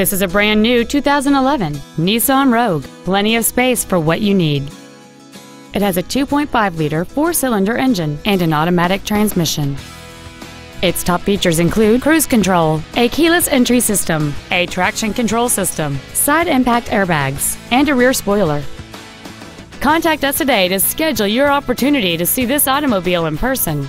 This is a brand new 2011 Nissan Rogue. Plenty of space for what you need. It has a 2.5-liter four-cylinder engine and an automatic transmission. Its top features include cruise control, a keyless entry system, a traction control system, side impact airbags, and a rear spoiler. Contact us today to schedule your opportunity to see this automobile in person.